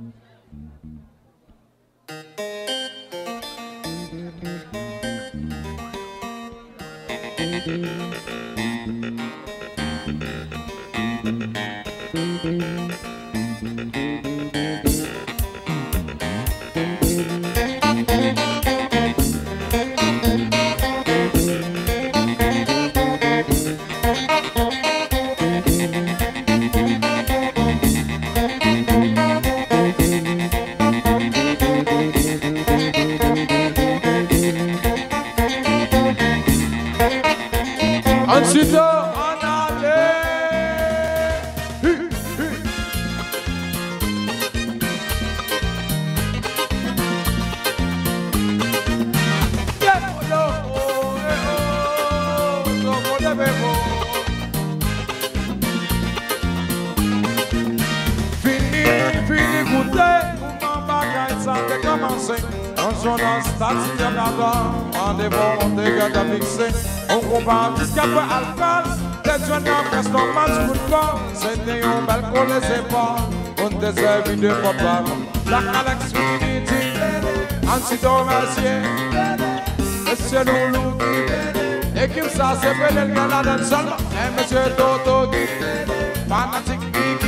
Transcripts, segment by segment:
Mm-hmm. Commencer. On joue dans station là-bas, en dévon, des gars à mixer. On compare jusqu'à peu alcool, les jeunes restent en match football. C'était un balcon, les épaules, on te servi de papa. La Alex Unity, Ansi Domasier, Monsieur Loulou, Pelé, le gars là dans le sol, Monsieur Toto, fanatique, Guigui, et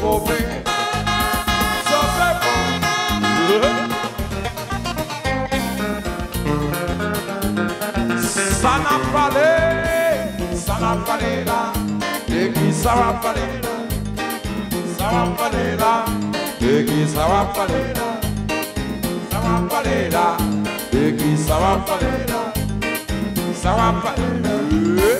the vocal thing, so beautiful. Sana pale, sana pale la, eki sara pale la, sara pale la, eki sara pale la, sara pale la, eki sara pale la. Ça va pas. Ensuite,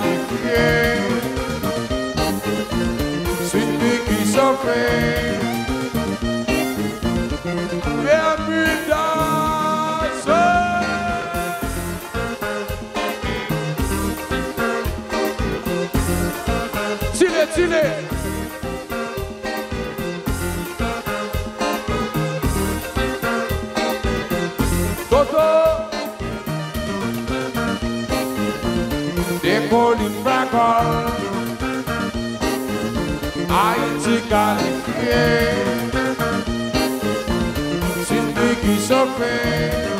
Qualifié, celui qui s'en fait, holding back on. I think I fear. Think so.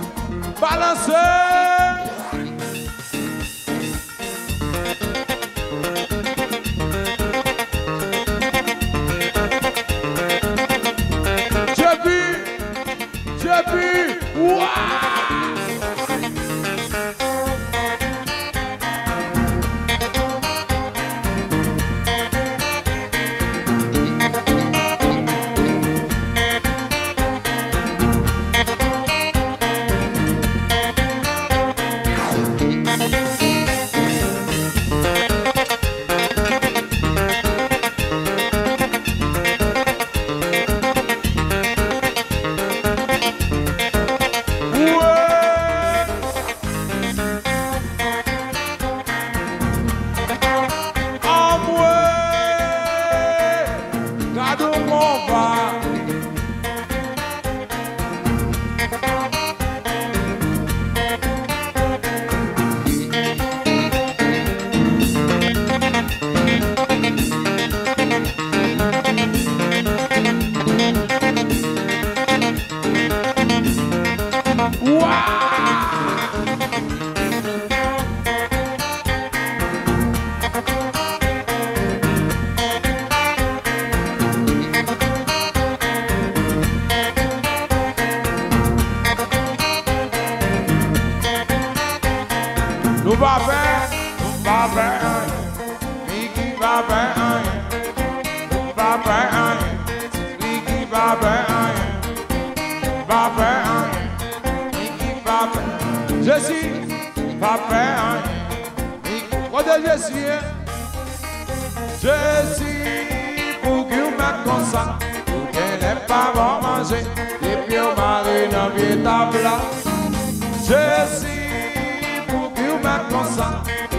balançando. Jezi, pa pe anye Kote Jezi, Jezi pou ki ou mak konsa Ou gen lè pa bon manje E pi ou mare nan vie tabla Jezi pou ki ou mak konsa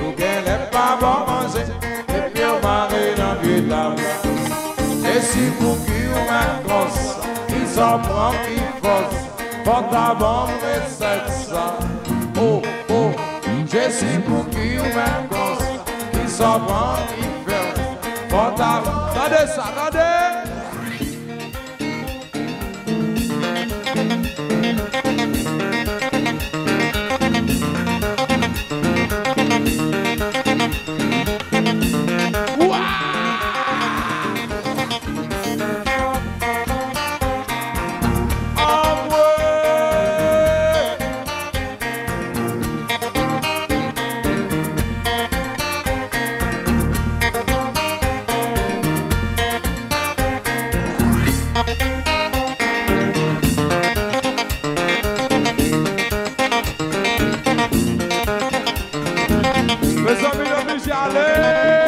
Ou gen lè pa bon manje E pi ou mare nan vie tabla Jezi pou ki ou mak konsa Ki zon pran ki fos Panta bon mre set sa Desse pouquinho vergonha que só vão em festa. Bota a mão, Mes amigos musicales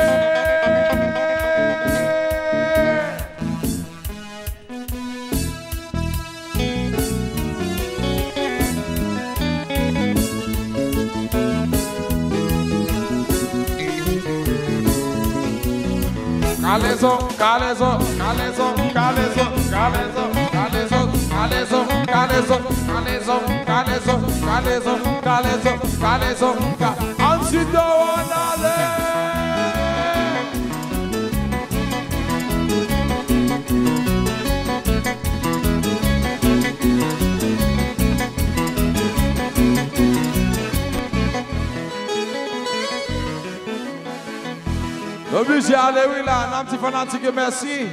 Calezo, calezo, calezo, calezo, calezo Calezo, Calezo, Calezo, Calezo, Calezo, Calezo, à aller, oui, là, un petit fanatique, merci.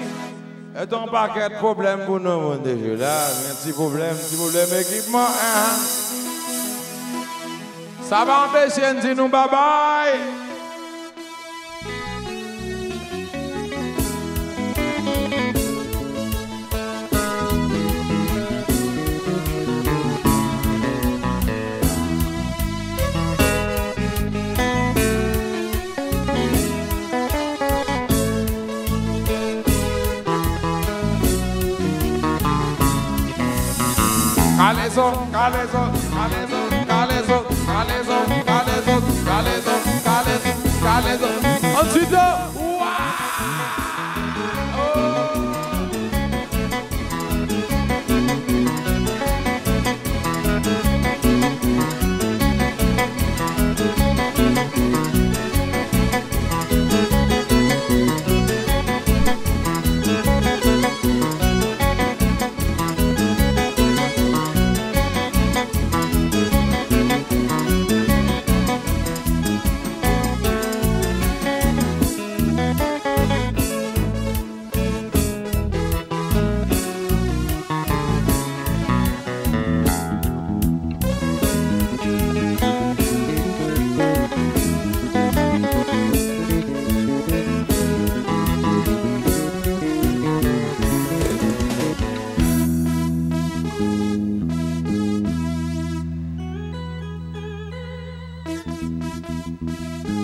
Et ton paquet de problèmes pour nous, mon Dieu, là. Un petit problème, petit problème équipement, hein? Ça va empêcher de dire nous bye-bye. Calezo, calezo, calezo, calezo, calezo, calezo, calezo, calezo, calezo. Antido, Música